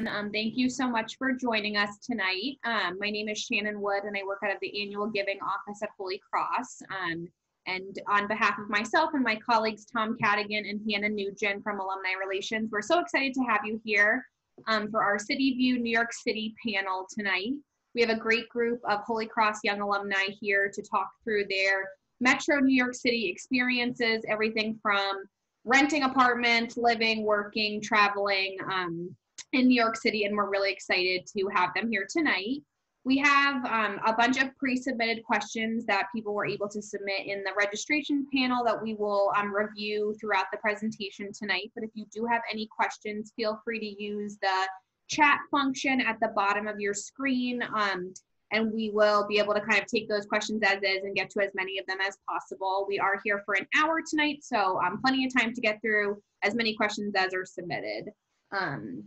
Um, thank you so much for joining us tonight. Um, my name is Shannon Wood, and I work out of the annual giving office at Holy Cross. Um, and on behalf of myself and my colleagues, Tom Cadigan and Hannah Nugent from Alumni Relations, we're so excited to have you here um, for our City View New York City panel tonight. We have a great group of Holy Cross Young alumni here to talk through their Metro New York City experiences, everything from renting apartments, living, working, traveling um, in New York City, and we're really excited to have them here tonight. We have um, a bunch of pre-submitted questions that people were able to submit in the registration panel that we will um, review throughout the presentation tonight. But if you do have any questions, feel free to use the chat function at the bottom of your screen. Um, and we will be able to kind of take those questions as is and get to as many of them as possible. We are here for an hour tonight, so um, plenty of time to get through as many questions as are submitted. Um,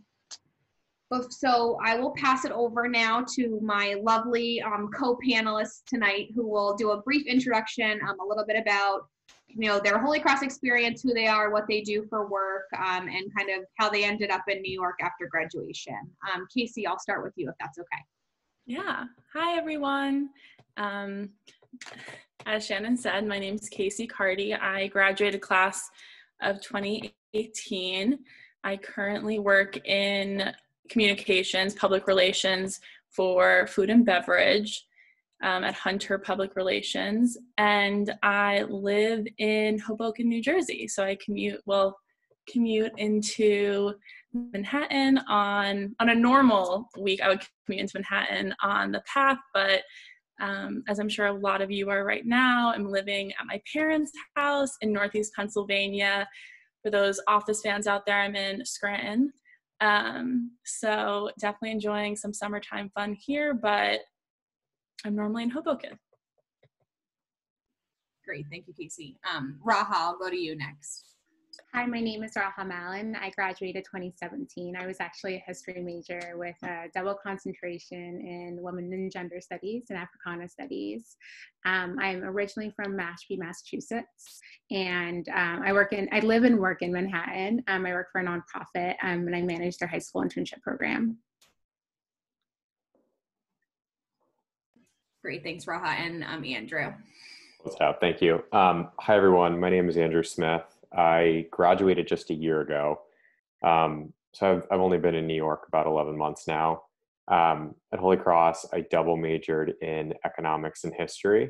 so I will pass it over now to my lovely um, co-panelists tonight who will do a brief introduction, um, a little bit about you know their Holy Cross experience, who they are, what they do for work, um, and kind of how they ended up in New York after graduation. Um, Casey, I'll start with you if that's okay. Yeah. Hi, everyone. Um, as Shannon said, my name is Casey Carty. I graduated class of 2018. I currently work in communications, public relations for food and beverage um, at Hunter Public Relations. And I live in Hoboken, New Jersey. So I commute, well, commute into Manhattan on on a normal week. I would commute into Manhattan on the path, but um, as I'm sure a lot of you are right now, I'm living at my parents' house in Northeast Pennsylvania. For those office fans out there, I'm in Scranton. Um, so definitely enjoying some summertime fun here, but I'm normally in Hoboken. Great, thank you, Casey. Um, Raha, I'll go to you next. Hi, my name is Raha Maalin. I graduated 2017. I was actually a history major with a double concentration in women and gender studies and Africana studies. Um, I'm originally from Mashpee, Massachusetts, and um, I work in, I live and work in Manhattan. Um, I work for a nonprofit, um, and I manage their high school internship program. Great, thanks, Raha and um, Andrew. What's up? Thank you. Um, hi, everyone. My name is Andrew Smith. I graduated just a year ago. Um, so I've, I've only been in New York about 11 months now. Um, at Holy Cross, I double majored in economics and history.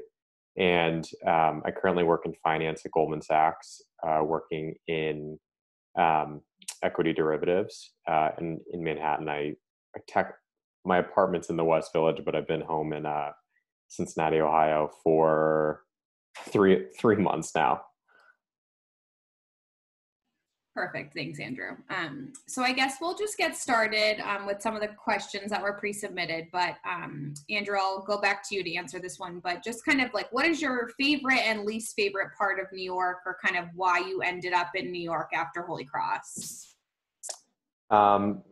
And um, I currently work in finance at Goldman Sachs, uh, working in um, equity derivatives. Uh, and in Manhattan, I, I tech, my apartment's in the West Village, but I've been home in uh, Cincinnati, Ohio for three three months now. Perfect. Thanks, Andrew. Um, so I guess we'll just get started um, with some of the questions that were pre-submitted. But um, Andrew, I'll go back to you to answer this one. But just kind of like, what is your favorite and least favorite part of New York, or kind of why you ended up in New York after Holy Cross? Um,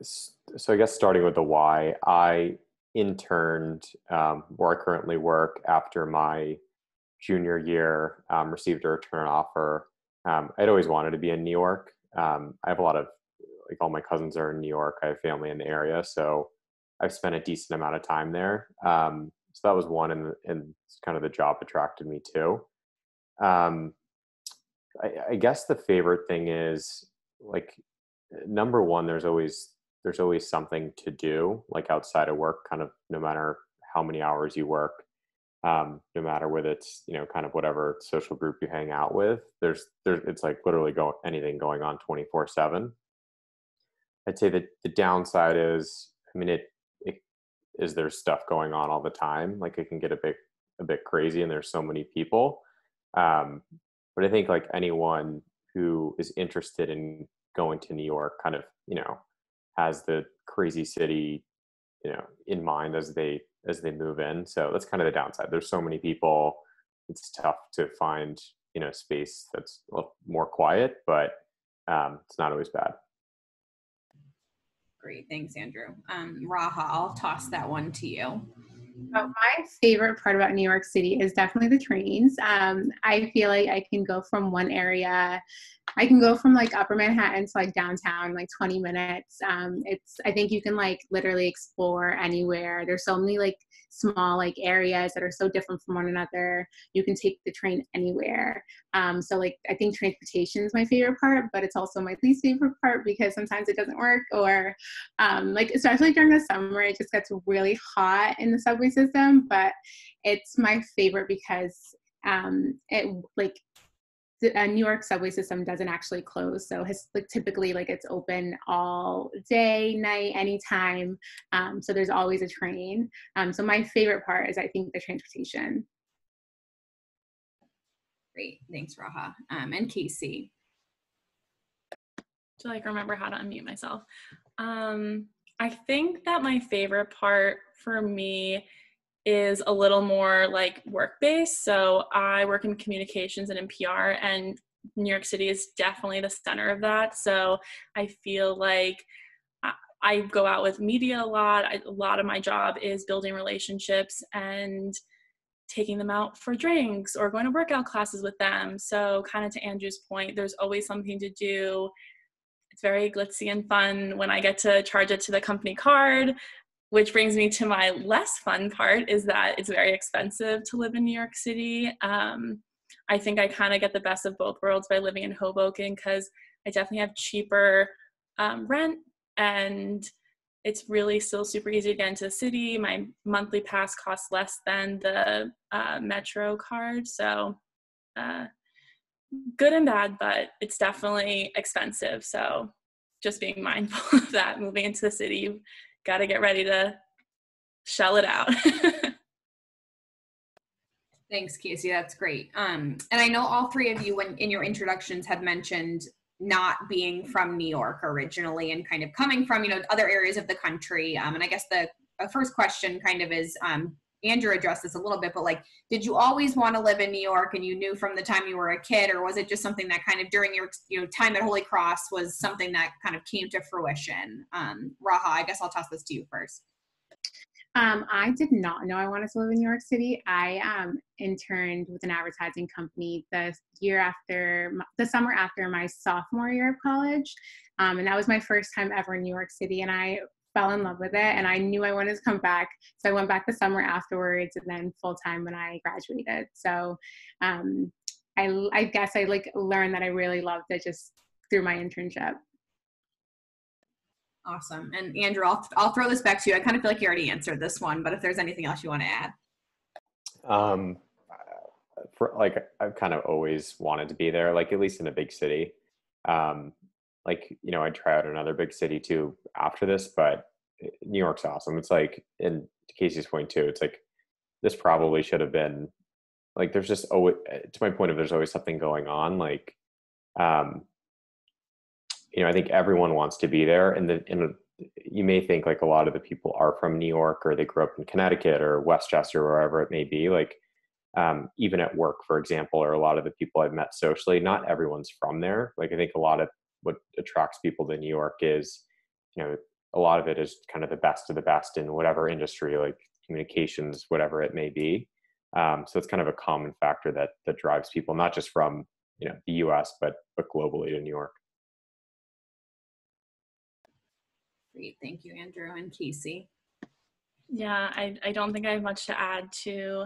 so I guess starting with the why, I interned um, where I currently work after my junior year, um, received a return offer um, I'd always wanted to be in New York. Um, I have a lot of like all my cousins are in New York. I have family in the area, so I've spent a decent amount of time there. Um, so that was one, and and kind of the job attracted me too. Um, I, I guess the favorite thing is like number one. There's always there's always something to do like outside of work, kind of no matter how many hours you work um, no matter whether it's you know kind of whatever social group you hang out with there's there's it's like literally go anything going on 24 7 i'd say that the downside is i mean it it is there's stuff going on all the time? Like it can get a bit a bit crazy and there's so many people. Um, but i think like anyone who is interested in going to new york kind of you know has the crazy city you know in mind as they as they move in. So that's kind of the downside. There's so many people. It's tough to find you know space that's more quiet, but um, it's not always bad. Great, thanks, Andrew. Um, Raha, I'll toss that one to you. My favorite part about New York City is definitely the trains. Um, I feel like I can go from one area, I can go from like Upper Manhattan to like downtown, like 20 minutes. Um, it's I think you can like literally explore anywhere. There's so many like small like areas that are so different from one another. You can take the train anywhere. Um, so like I think transportation is my favorite part, but it's also my least favorite part because sometimes it doesn't work or um, like especially during the summer it just gets really hot in the subway system. But it's my favorite because um, it like the uh, New York subway system doesn't actually close. So has, like, typically like it's open all day, night, anytime. Um, so there's always a train. Um, so my favorite part is I think the transportation. Great, thanks Raha. Um, and Casey. To like remember how to unmute myself. Um, I think that my favorite part for me is a little more like work based. So I work in communications and in PR, and New York City is definitely the center of that. So I feel like I go out with media a lot. I, a lot of my job is building relationships and taking them out for drinks or going to workout classes with them. So, kind of to Andrew's point, there's always something to do. It's very glitzy and fun when I get to charge it to the company card which brings me to my less fun part is that it's very expensive to live in New York City. Um, I think I kind of get the best of both worlds by living in Hoboken because I definitely have cheaper um, rent and it's really still super easy to get into the city. My monthly pass costs less than the uh, Metro card. So, uh, good and bad, but it's definitely expensive. So, just being mindful of that moving into the city, you've got to get ready to shell it out. Thanks, Casey. That's great. Um, and I know all three of you, when in your introductions, had mentioned not being from New York originally and kind of coming from you know other areas of the country. Um, and I guess the first question kind of is um, Andrew addressed this a little bit, but like, did you always want to live in New York and you knew from the time you were a kid, or was it just something that kind of during your you know time at Holy Cross was something that kind of came to fruition? Um, Raha, I guess I'll toss this to you first. Um, I did not know I wanted to live in New York City. I um, interned with an advertising company the year after, the summer after my sophomore year of college. Um, and that was my first time ever in New York City. And I fell in love with it and I knew I wanted to come back. So I went back the summer afterwards and then full time when I graduated. So um, I, I guess I like learned that I really loved it just through my internship. Awesome. And Andrew, I'll, I'll throw this back to you. I kind of feel like you already answered this one, but if there's anything else you want to add. Um, for like, I've kind of always wanted to be there, like at least in a big city. Um, like you know i'd try out another big city too after this but eh, new york's awesome. It's like in casey's point too it's like this probably should have been like there's just always eh, to my point of there's always something going on like um you know i think everyone wants to be there and the and you may think like a lot of the people are from new york or they grew up in connecticut or westchester or wherever it may be like um, even at work for example or a lot of the people i've met socially not everyone's from there. Like i think a lot of what attracts people to New York is, you know, a lot of it is kind of the best of the best in whatever industry, like communications, whatever it may be. Um, so it's kind of a common factor that that drives people, not just from you know the U.S. but but globally to New York. Great, thank you, Andrew and Casey. Yeah, I I don't think I have much to add to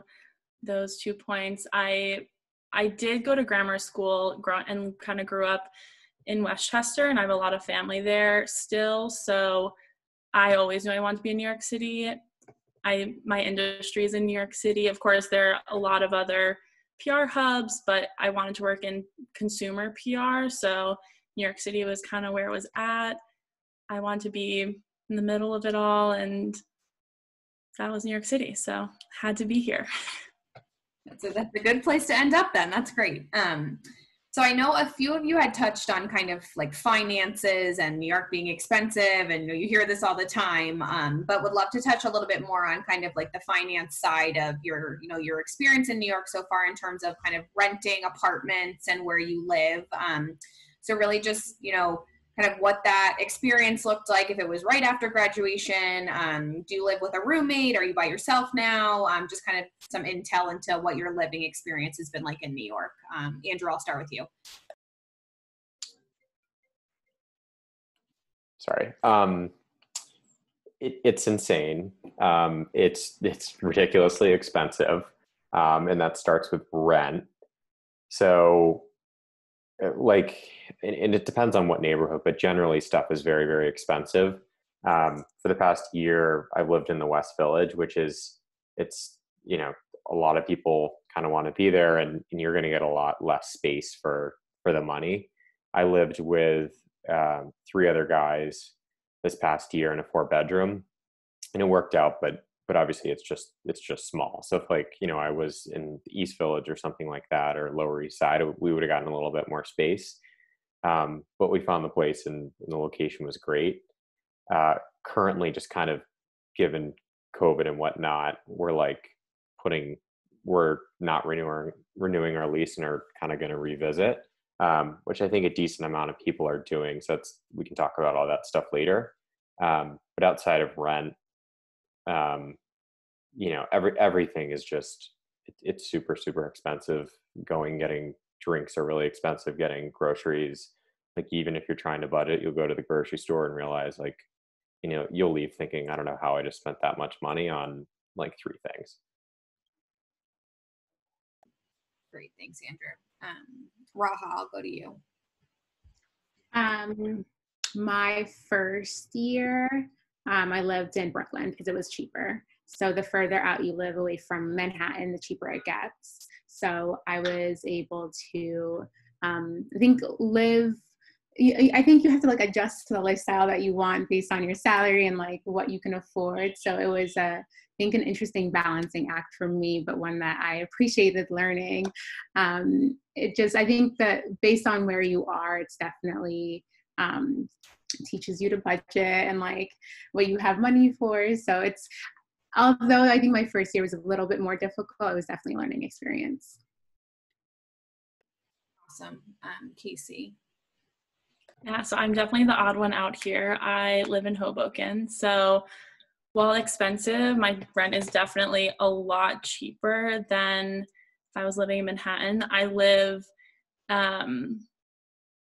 those two points. I I did go to grammar school and kind of grew up in Westchester and I have a lot of family there still. So I always knew I wanted to be in New York City. I my industry is in New York City. Of course, there are a lot of other PR hubs, but I wanted to work in consumer PR. So New York City was kind of where it was at. I wanted to be in the middle of it all and that was New York City. So had to be here. That's a, that's a good place to end up then. That's great. Um, so I know a few of you had touched on kind of like finances and New York being expensive, and you hear this all the time. Um, but would love to touch a little bit more on kind of like the finance side of your, you know, your experience in New York so far in terms of kind of renting apartments and where you live. Um, so really just you know kind of what that experience looked like, if it was right after graduation. Um, do you live with a roommate? Are you by yourself now? Um, just kind of some intel into what your living experience has been like in New York. Um, Andrew, I'll start with you. Sorry. Um, it, it's insane. Um, it's it's ridiculously expensive, um, and that starts with rent. So, uh, like, and, and, it depends on what neighborhood, but generally, stuff is very very expensive. Um, for the past year, I've lived in the West Village, which is it's you know a lot of people kind of want to be there, and, and you're going to get a lot less space for for the money. I lived with um, three other guys this past year in a four bedroom and it worked out but but obviously it's just it's just small so if like you know i was in east village or something like that or lower east side we would have gotten a little bit more space um, but we found the place and, and the location was great uh, currently just kind of given covid and whatnot we're like putting we're not renewing renewing our lease and are kind of going to revisit um, which I think a decent amount of people are doing. So that's we can talk about all that stuff later. Um, but outside of rent, um, you know, every everything is just it, it's super super expensive. Going getting drinks are really expensive. Getting groceries, like even if you're trying to budget, you'll go to the grocery store and realize like, you know, you'll leave thinking, I don't know how I just spent that much money on like three things. Great, thanks, Andrew. Um, Raha, I'll go to you. Um, my first year, um, I lived in Brooklyn because it was cheaper. So the further out you live away from Manhattan, the cheaper it gets. So I was able to, um, I think, live. I think you have to like adjust to the lifestyle that you want based on your salary and like what you can afford. So it was a think an interesting balancing act for me, but one that I appreciated learning. Um, it just, I think that based on where you are, it's definitely um, teaches you to budget and like what you have money for. So it's, although I think my first year was a little bit more difficult, it was definitely a learning experience. Awesome. Um, Casey. Yeah, so I'm definitely the odd one out here. I live in Hoboken. So while expensive, my rent is definitely a lot cheaper than if I was living in Manhattan. I live um,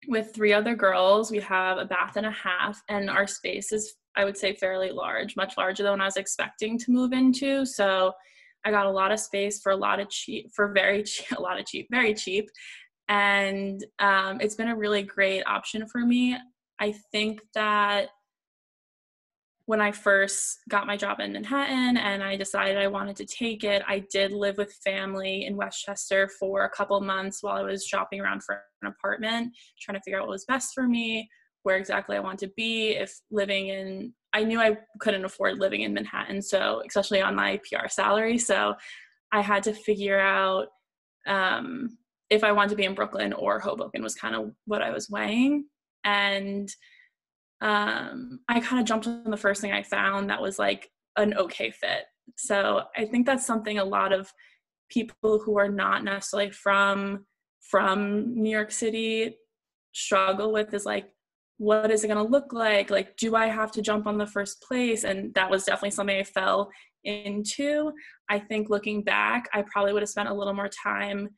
with three other girls. We have a bath and a half, and our space is, I would say, fairly large, much larger than I was expecting to move into. So I got a lot of space for a lot of cheap, for very cheap, a lot of cheap, very cheap. And um, it's been a really great option for me. I think that when I first got my job in Manhattan and I decided I wanted to take it, I did live with family in Westchester for a couple months while I was shopping around for an apartment, trying to figure out what was best for me, where exactly I want to be. If living in, I knew I couldn't afford living in Manhattan, so especially on my PR salary. So I had to figure out um, if I wanted to be in Brooklyn or Hoboken was kind of what I was weighing. And um, I kind of jumped on the first thing I found that was like an okay fit. So I think that's something a lot of people who are not necessarily from from New York City struggle with is like what is it going to look like? Like do i have to jump on the first place? And that was definitely something i fell into. I think looking back i probably would have spent a little more time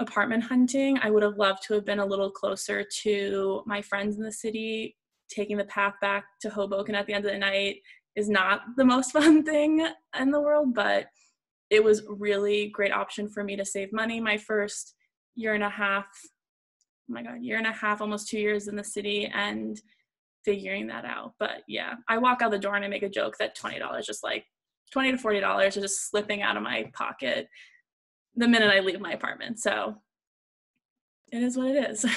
apartment hunting. I would have loved to have been a little closer to my friends in the city. Taking the path back to Hoboken at the end of the night is not the most fun thing in the world, but it was really great option for me to save money. My first year and a half oh my god year and a half almost two years in the city and figuring that out but yeah i walk out the door and i make a joke that $20 just like 20 to 40 dollars are just slipping out of my pocket the minute i leave my apartment so it is what it is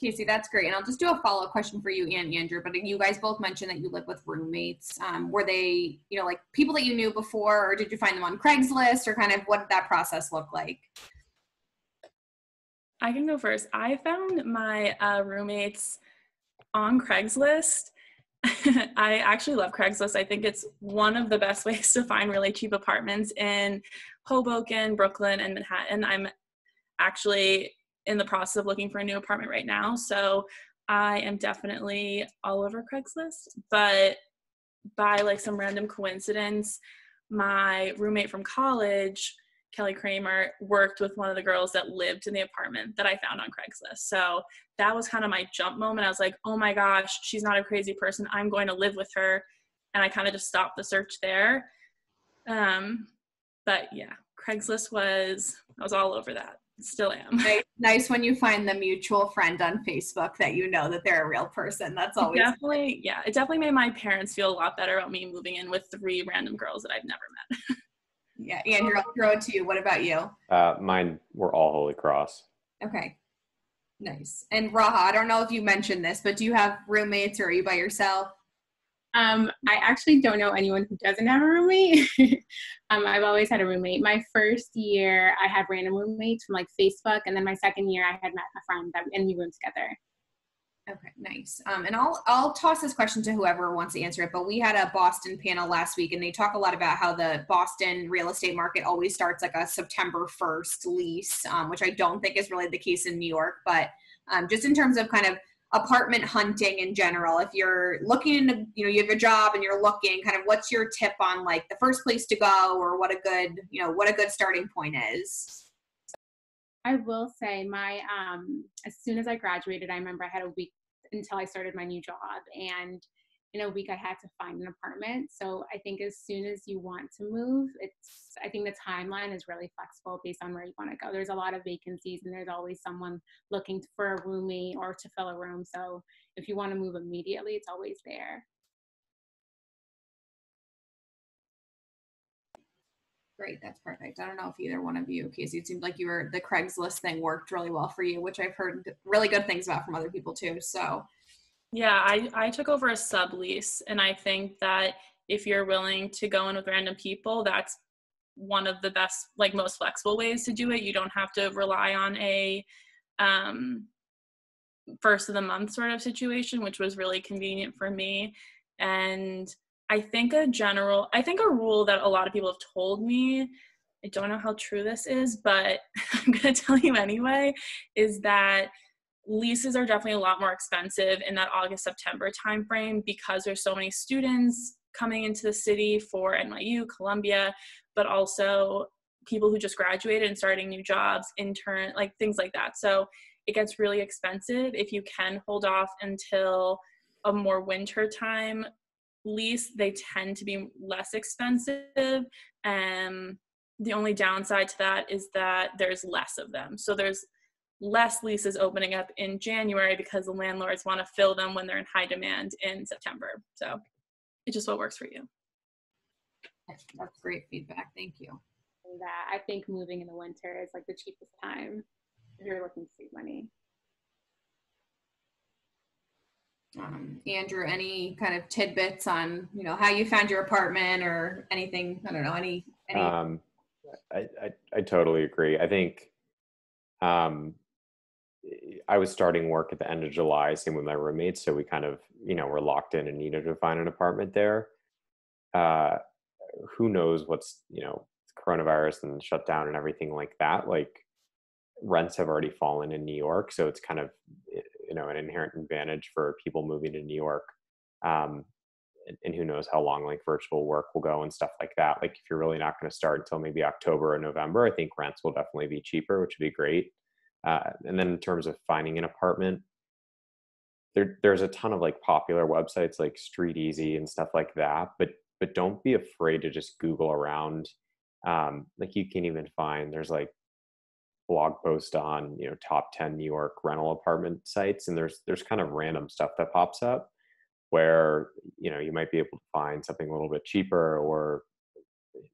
Casey, that's great. And I'll just do a follow up question for you and Andrew. But you guys both mentioned that you live with roommates. Um, were they, you know, like people that you knew before, or did you find them on Craigslist, or kind of what did that process look like? I can go first. I found my uh, roommates on Craigslist. I actually love Craigslist. I think it's one of the best ways to find really cheap apartments in Hoboken, Brooklyn, and Manhattan. I'm actually in the process of looking for a new apartment right now. So I am definitely all over Craigslist, but by like some random coincidence, my roommate from college, Kelly Kramer, worked with one of the girls that lived in the apartment that I found on Craigslist. So that was kind of my jump moment. I was like, oh my gosh, she's not a crazy person. I'm going to live with her. And I kind of just stopped the search there. Um, but yeah, Craigslist was, I was all over that. Still am. Nice, nice when you find the mutual friend on Facebook that you know that they're a real person. That's always definitely, yeah, it definitely made my parents feel a lot better about me moving in with three random girls that I've never met. yeah, Andrew, I'll throw it to you. What about you? Uh, mine were all Holy Cross. Okay. Nice. And Raha, I don't know if you mentioned this, but do you have roommates or are you by yourself? Um, I actually don't know anyone who doesn't have a roommate. um, I've always had a roommate. My first year, I had random roommates from like Facebook, and then my second year, I had met a friend that and we roomed together. Okay, nice. Um, and I'll I'll toss this question to whoever wants to answer it. But we had a Boston panel last week, and they talk a lot about how the Boston real estate market always starts like a September first lease, um, which I don't think is really the case in New York. But um, just in terms of kind of apartment hunting in general if you're looking to you know you have a job and you're looking kind of what's your tip on like the first place to go or what a good you know what a good starting point is i will say my um as soon as i graduated i remember i had a week until i started my new job and in a week I had to find an apartment. So I think as soon as you want to move, it's I think the timeline is really flexible based on where you want to go. There's a lot of vacancies and there's always someone looking for a roomie or to fill a room. So if you want to move immediately, it's always there. Great, that's perfect. I don't know if either one of you, Casey, it seemed like you were the Craigslist thing worked really well for you, which I've heard really good things about from other people too. So yeah, I, I took over a sublease, and I think that if you're willing to go in with random people, that's one of the best, like most flexible ways to do it. You don't have to rely on a um, first of the month sort of situation, which was really convenient for me. And I think a general, I think a rule that a lot of people have told me, I don't know how true this is, but I'm going to tell you anyway, is that leases are definitely a lot more expensive in that August September timeframe because there's so many students coming into the city for NYU, Columbia, but also people who just graduated and starting new jobs, intern, like things like that. So it gets really expensive if you can hold off until a more winter time lease. They tend to be less expensive. And the only downside to that is that there's less of them. So there's less leases opening up in January because the landlords want to fill them when they're in high demand in September. So it's just what works for you. That's great feedback. Thank you. That uh, I think moving in the winter is like the cheapest time if you're looking to save money. Um, Andrew, any kind of tidbits on you know how you found your apartment or anything? I don't know any. any... Um, I, I I totally agree. I think um, I was starting work at the end of July, same with my roommates. So we kind of, you know, were locked in and needed to find an apartment there. Uh, who knows what's, you know, coronavirus and shutdown and everything like that. Like rents have already fallen in New York. So it's kind of, you know, an inherent advantage for people moving to New York. Um, and, who knows how long like virtual work will go and stuff like that. Like if you're really not going to start until maybe October or November, I think rents will definitely be cheaper, which would be great. Uh, and then in terms of finding an apartment, there there's a ton of like popular websites like Street Easy and stuff like that. But but don't be afraid to just Google around. Um, like you can even find there's like blog post on you know top 10 New York rental apartment sites, and there's there's kind of random stuff that pops up where you know you might be able to find something a little bit cheaper or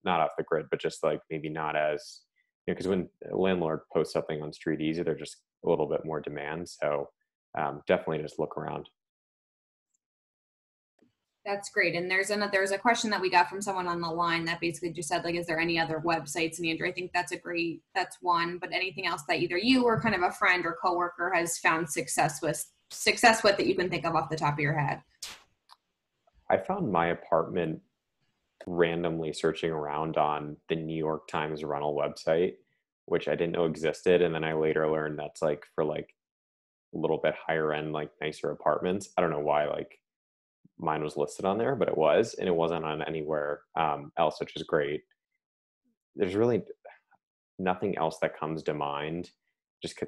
not off the grid, but just like maybe not as you know, because when a landlord posts something on Street Easy, they're just a little bit more demand. So um, definitely just look around. That's great. And there's another there's a question that we got from someone on the line that basically just said like, is there any other websites? And Andrew, I think that's a great that's one. But anything else that either you or kind of a friend or coworker has found success with success with that you can think of off the top of your head? I found my apartment randomly searching around on the New York Times rental website, which I didn't know existed. And then I later learned that's like for like a little bit higher end, like nicer apartments. I don't know why like mine was listed on there, but it was, and it wasn't on anywhere um, else, which is great. There's really nothing else that comes to mind. Just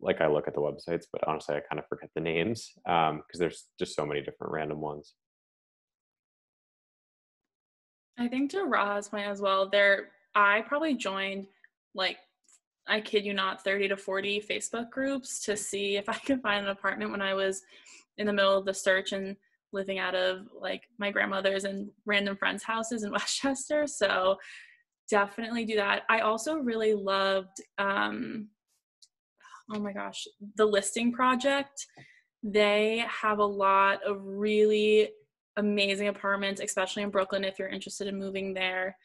like I look at the websites, but honestly, I kind of forget the names because um, there's just so many different random ones. I think to Raha's point as well, there I probably joined like I kid you not 30 to 40 Facebook groups to see if I could find an apartment when I was in the middle of the search and living out of like my grandmother's and random friends' houses in Westchester. So definitely do that. I also really loved um oh my gosh, the listing project. They have a lot of really amazing apartments, especially in Brooklyn if you're interested in moving there.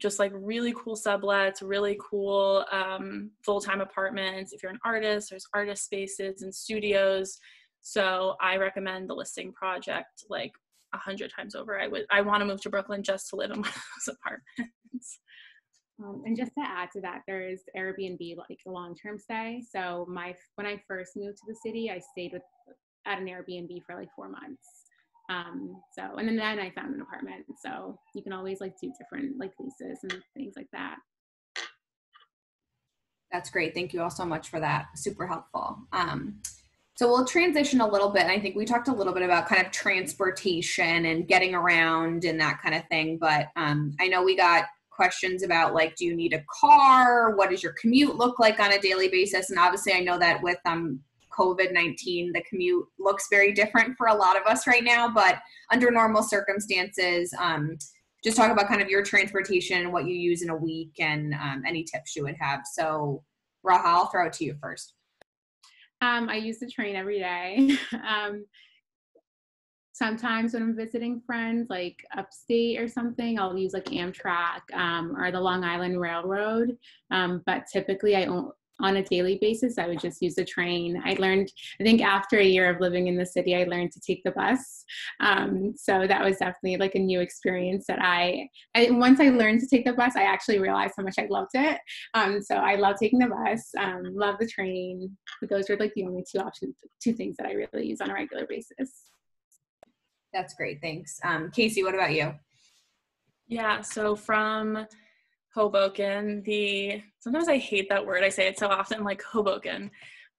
Just like really cool sublets, really cool um, full time apartments. If you're an artist, there's artist spaces and studios. So I recommend the listing project like a hundred times over. I would I want to move to Brooklyn just to live in one of those apartments. Um, and just to add to that, there's Airbnb like a long-term stay. So my when I first moved to the city, I stayed with at an Airbnb for like four months. Um, so and then, then I found an apartment. So you can always like do different like leases and things like that. That's great. Thank you all so much for that. Super helpful. Um, so we'll transition a little bit. I think we talked a little bit about kind of transportation and getting around and that kind of thing. But um, I know we got questions about like, do you need a car? What does your commute look like on a daily basis? And obviously, I know that with um, COVID 19, the commute looks very different for a lot of us right now. But under normal circumstances, um, just talk about kind of your transportation, what you use in a week, and um, any tips you would have. So, Raha, I'll throw it to you first. Um, I use the train every day. um, sometimes when I'm visiting friends, like upstate or something, I'll use like Amtrak um, or the Long Island Railroad. Um, but typically, I on a daily basis, I would just use the train. I learned, I think after a year of living in the city, I learned to take the bus. Um, so that was definitely like a new experience that I, I, once I learned to take the bus, I actually realized how much I loved it. Um, so I love taking the bus, um, love the train. But those are like the only two options, two things that I really use on a regular basis. That's great. Thanks. Um, Casey, what about you? Yeah. So from Hoboken, the sometimes I hate that word. I say it so often, like Hoboken,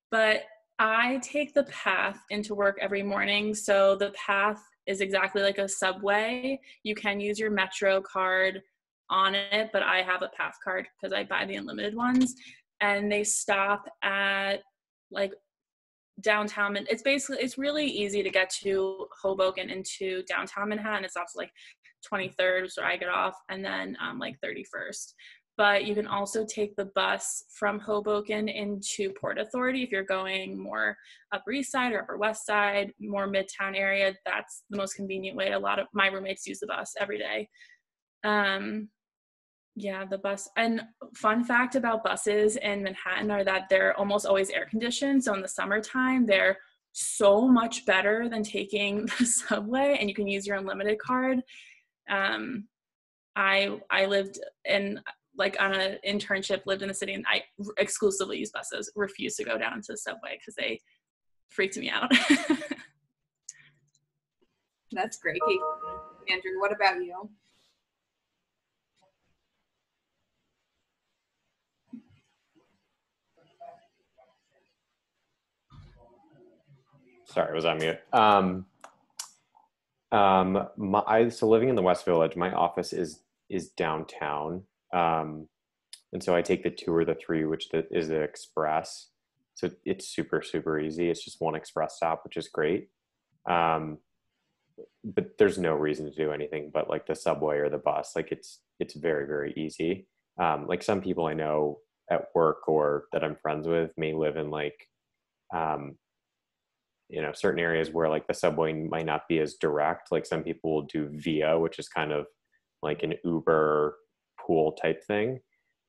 but I take the path into work every morning. So the path is exactly like a subway. You can use your Metro card on it, but I have a path card because I buy the unlimited ones. And they stop at like downtown and it's basically it's really easy to get to hoboken into downtown manhattan. It's also like 23rd where i get off and then um, like 31st but you can also take the bus from hoboken into port authority if you're going more upper east side or upper west side more midtown area. That's the most convenient way. A lot of my roommates use the bus every day. Um, yeah, the bus. And fun fact about buses in Manhattan are that they're almost always air conditioned. So in the summertime, they're so much better than taking the subway, and you can use your unlimited card. Um, I I lived in like on an internship, lived in the city, and I exclusively used buses. Refused to go down to the subway because they freaked me out. That's great, Andrew. What about you? Sorry, I was on mute. Um, um, my, I, so living in the West Village, my office is is downtown, um, and so I take the two or the three, which the, is the express. So it's super super easy. It's just one express stop, which is great. Um, but there's no reason to do anything but like the subway or the bus. Like it's it's very very easy. Um, like some people I know at work or that I'm friends with may live in like um, you know certain areas where like the subway might not be as direct like some people will do via which is kind of like an uber pool type thing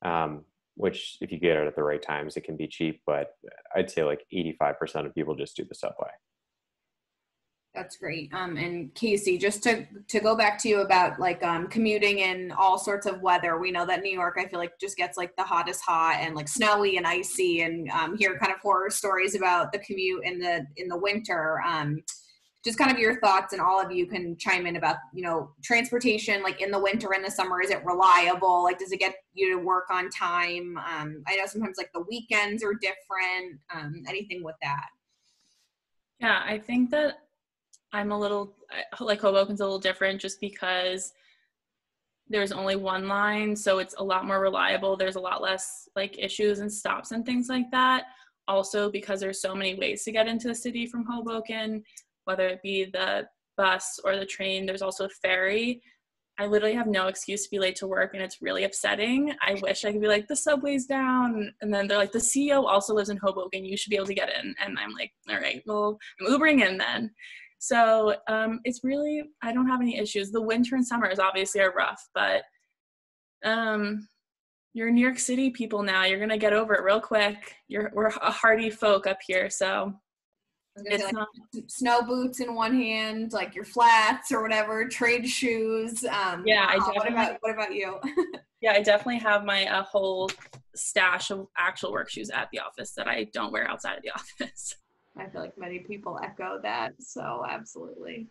um, which if you get it at the right times it can be cheap but i'd say like 85% of people just do the subway That's great. Um, and Casey, just to to go back to you about like um, commuting in all sorts of weather. We know that New York, I feel like, just gets like the hottest hot and like snowy and icy, and um, hear kind of horror stories about the commute in the in the winter. Um, just kind of your thoughts, and all of you can chime in about you know transportation, like in the winter and the summer. Is it reliable? Like, does it get you to work on time? Um, I know sometimes like the weekends are different. Um, anything with that? Yeah, I think that I'm a little like Hoboken's a little different just because there's only one line, so it's a lot more reliable. There's a lot less like issues and stops and things like that. Also, because there's so many ways to get into the city from Hoboken, whether it be the bus or the train, there's also a ferry. I literally have no excuse to be late to work and it's really upsetting. I wish I could be like, the subway's down. And then they're like, the CEO also lives in Hoboken. You should be able to get in. And I'm like, all right, well, I'm Ubering in then. So um, it's really, I don't have any issues. The winter and summers obviously are rough, but um, you're New York City people now. You're gonna get over it real quick. You're we're a hardy folk up here, so it's say, like, not snow boots in one hand, like your flats or whatever, trade shoes. Um, yeah, I definitely, what about what about you? yeah, I definitely have my a whole stash of actual work shoes at the office that I don't wear outside of the office. I feel like many people echo that. So absolutely.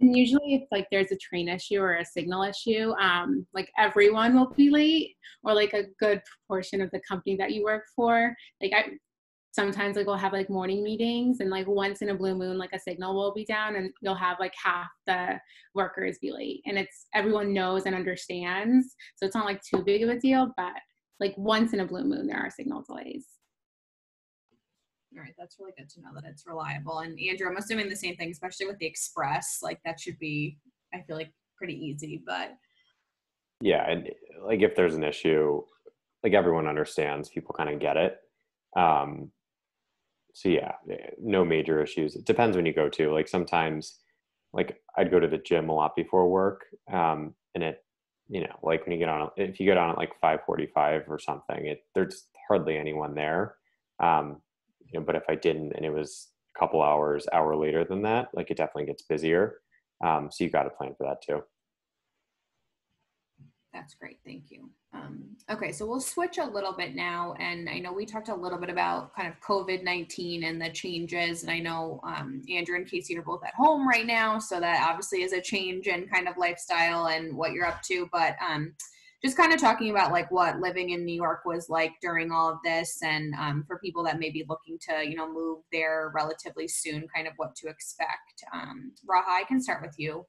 And usually, if like there's a train issue or a signal issue, um, like everyone will be late, or like a good proportion of the company that you work for. Like I sometimes like we'll have like morning meetings, and like once in a blue moon, like a signal will be down, and you'll have like half the workers be late, and it's everyone knows and understands, so it's not like too big of a deal. But like once in a blue moon, there are signal delays. All right, that's really good to know that it's reliable. And Andrew, I'm assuming the same thing, especially with the Express. Like that should be, I feel like, pretty easy. But yeah, and like if there's an issue, like everyone understands, people kind of get it. Um, so yeah, eh, no major issues. It depends when you go to. Like sometimes, like I'd go to the gym a lot before work, um, and it, you know, like when you get on, if you get on at like 5:45 or something, it there's hardly anyone there. Um, you know, but if I didn't and it was a couple hours, hour later than that, like it definitely gets busier. Um, so you've got to plan for that too. That's great. Thank you. Um, okay, so we'll switch a little bit now. And I know we talked a little bit about kind of COVID 19 and the changes. And I know um, Andrew and Casey are both at home right now. So that obviously is a change in kind of lifestyle and what you're up to. But um, just kind of talking about like what living in New York was like during all of this, and um, for people that may be looking to you know move there relatively soon, kind of what to expect. Um, Raha, I can start with you.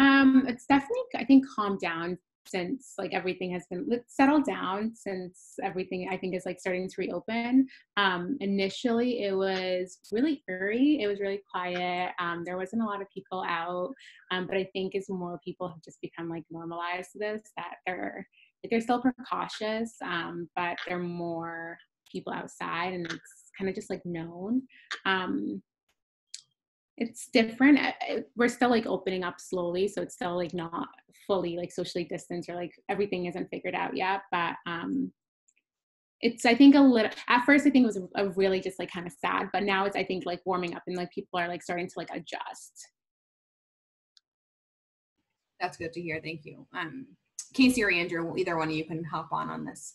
Um, it's definitely I think calmed down since like everything has been settled down since everything I think is like starting to reopen. Um, initially, it was really eerie. It was really quiet. Um, there wasn't a lot of people out, um, but I think as more people have just become like normalized to this, that they're like they're still precautious, um, but they're more people outside, and it's kind of just like known. It's different. We're still like opening up slowly so it's still like not fully like socially distanced or like everything isn't figured out yet but um it's i think a little at first i think it was a, a really just like kind of sad but now it's i think like warming up and like people are like starting to like adjust. That's good to hear. Thank you. Um casey or andrew either one of you can hop on on this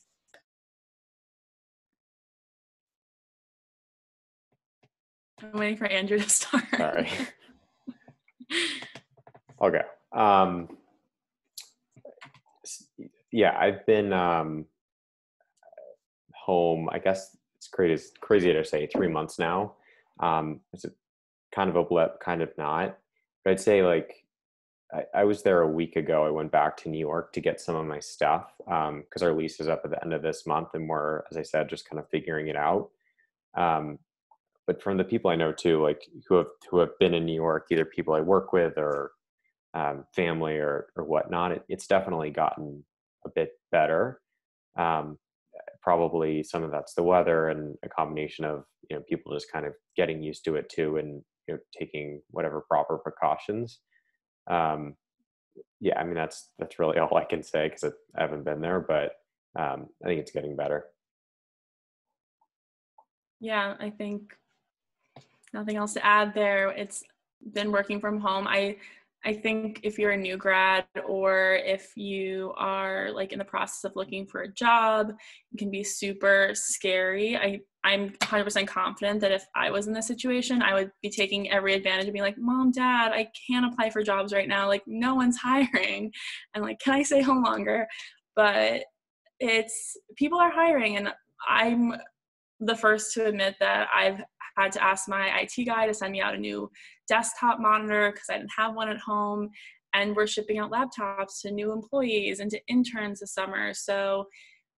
I'm waiting for Andrew to start. Sorry. okay. Um, yeah, I've been um, home. I guess it's crazy. crazy to say three months now. Um, it's a, kind of a blip, kind of not. But I'd say like I, I, was there a week ago. I went back to New York to get some of my stuff because um, our lease is up at the end of this month, and we're, as I said, just kind of figuring it out. Um, but from the people I know too, like who have who have been in New York, either people I work with or um, family or or whatnot, it, it's definitely gotten a bit better. Um, probably some of that's the weather and a combination of you know people just kind of getting used to it too and you know taking whatever proper precautions. Um, yeah, I mean that's that's really all I can say because I haven't been there, but um, I think it's getting better. Yeah, I think nothing else to add there. It's been working from home. I I think if you're a new grad or if you are like in the process of looking for a job, it can be super scary. I I'm 100% confident that if I was in this situation, I would be taking every advantage of being like, "Mom, Dad, I can't apply for jobs right now. Like no one's hiring." And like, "Can I stay home longer?" But it's people are hiring and I'm the first to admit that I've had to ask my IT guy to send me out a new desktop monitor because I didn't have one at home. And we're shipping out laptops to new employees and to interns this summer. So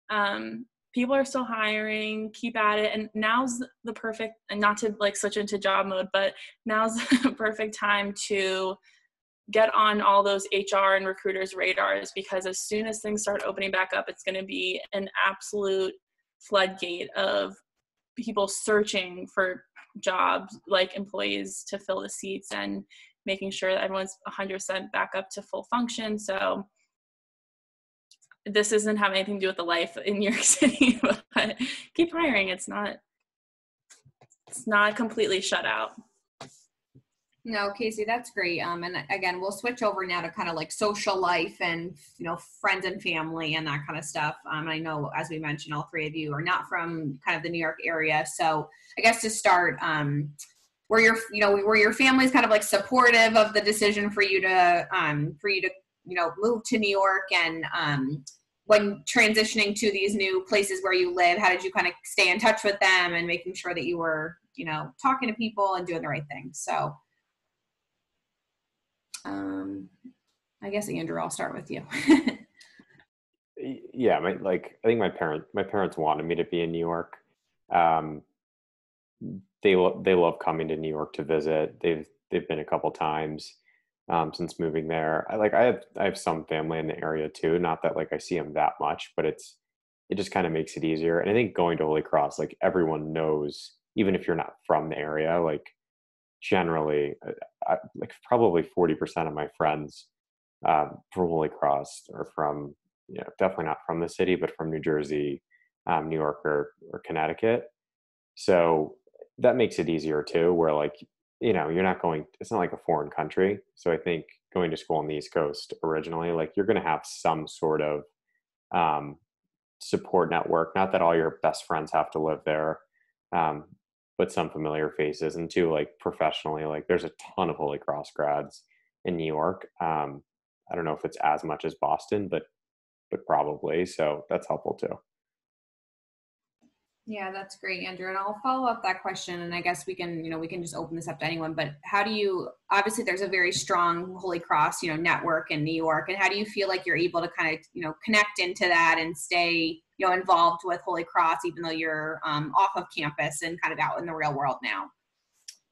um, people are still hiring. Keep at it. And now's the perfect, and not to like switch into job mode, but now's the perfect time to get on all those HR and recruiters' radars because as soon as things start opening back up, it's going to be an absolute floodgate of people searching for jobs like employees to fill the seats and making sure that everyone's 100% back up to full function. So this doesn't have anything to do with the life in new york city but keep hiring. It's not it's not completely shut out no, Casey, that's great. Um, and again, we'll switch over now to kind of like social life and you know friends and family and that kind of stuff. Um, I know, as we mentioned, all three of you are not from kind of the New York area, so I guess to start, um, were your you know were your families kind of like supportive of the decision for you to um for you to you know move to New York and um when transitioning to these new places where you live, how did you kind of stay in touch with them and making sure that you were you know talking to people and doing the right thing? So. Um, I guess Andrew, I'll start with you. yeah, my like I think my parent my parents wanted me to be in New York. Um, they lo- they love coming to New York to visit. They've they've been a couple times um, since moving there. I like I have I have some family in the area too. Not that like I see them that much, but it's it just kind of makes it easier. And I think going to Holy Cross, like everyone knows, even if you're not from the area, like generally, uh, Like probably 40% of my friends um, from Holy Cross or from, you know, definitely not from the city, but from New Jersey, um, New York, or, or Connecticut. So that makes it easier too, where like, you know, you're not going, it's not like a foreign country. So I think going to school on the East Coast originally, like you're going to have some sort of um, support network. Not that all your best friends have to live there, um, but some familiar faces and two like professionally like there's a ton of holy cross grads in new york um, i don't know if it's as much as boston but but probably so that's helpful too yeah, that's great, Andrew. And I'll follow up that question. And I guess we can, you know, we can just open this up to anyone. But how do you, obviously, there's a very strong Holy Cross, you know, network in New York. And how do you feel like you're able to kind of, you know, connect into that and stay, you know, involved with Holy Cross, even though you're um, off of campus and kind of out in the real world now?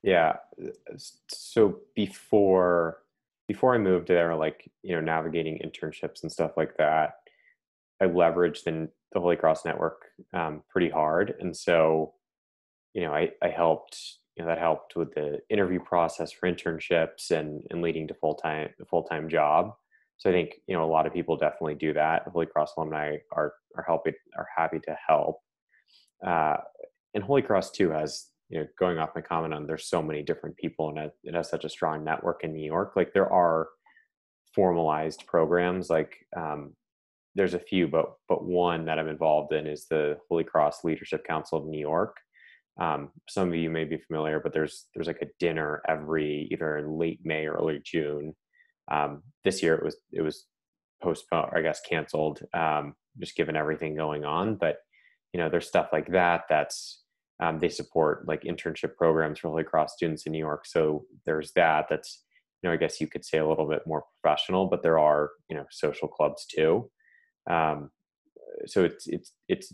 Yeah. So before, before I moved there, like, you know, navigating internships and stuff like that, I leveraged the the Holy Cross Network um, pretty hard, and so you know I I helped you know that helped with the interview process for internships and and leading to full time full time job. So I think you know a lot of people definitely do that. Holy Cross alumni are are helping are happy to help. Uh, and Holy Cross too has you know going off my comment on there's so many different people and it, it has such a strong network in New York. Like there are formalized programs like um, there's a few, but but one that I'm involved in is the Holy Cross Leadership Council of New York. Um, some of you may be familiar, but there's there's like a dinner every either in late May or early June. Um, this year it was it was postponed, I guess canceled, um, just given everything going on. But you know, there's stuff like that. That's um, they support like internship programs for Holy Cross students in New York. So there's that. That's you know, I guess you could say a little bit more professional, but there are you know social clubs too. Um, so it's it's it's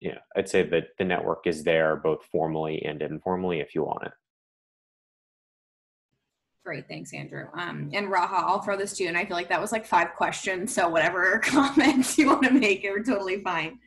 you know I'd say that the network is there both formally and informally if you want it. Great, thanks, Andrew. Um, and Raha, I'll throw this to you, and I feel like that was like five questions. So whatever comments you want to make, are totally fine.